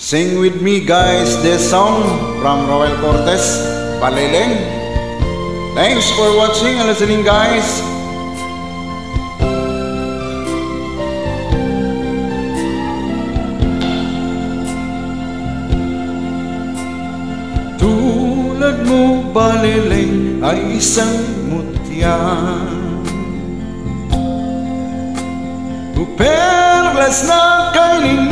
Sing with me guys this song from Royal Cortez, Baleleng. Thanks for watching and listening guys. Tulad mo Baleleng ay isang mutya Perlas na kay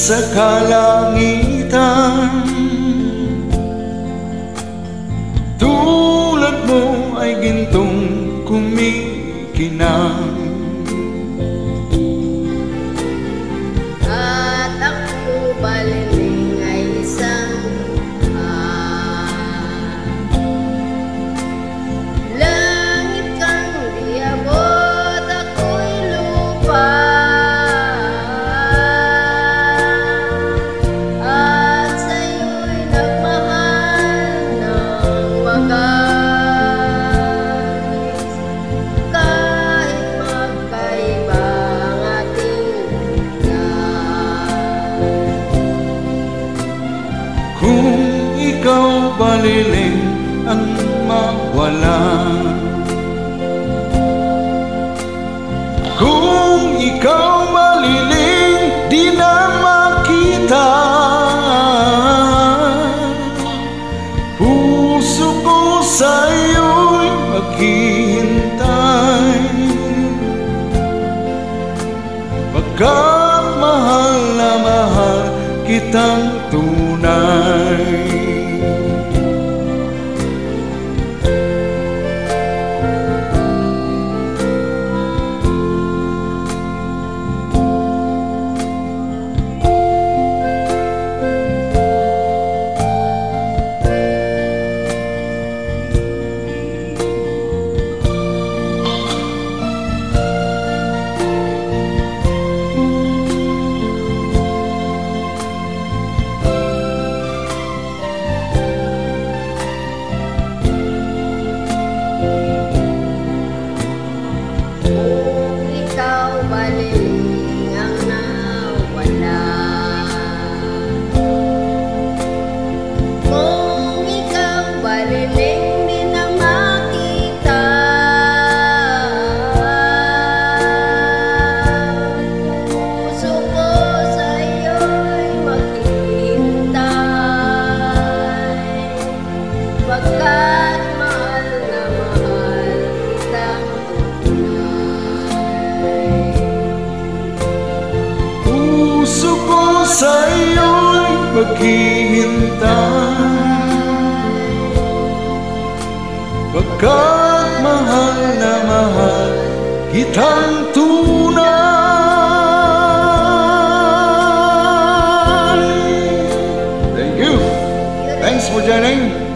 sa kalangitan. Tulad mo ay gintong kumikinang ikaw baliling ang mawala. Kung ikaw baliling di na makita. Puso ko sa'yo'y maghihintay. Pagkat mahal na mahal kitang tunay sa'yo'y maghihintay Pagkat mahal na mahal kitang tunay Thank you. Thanks for joining.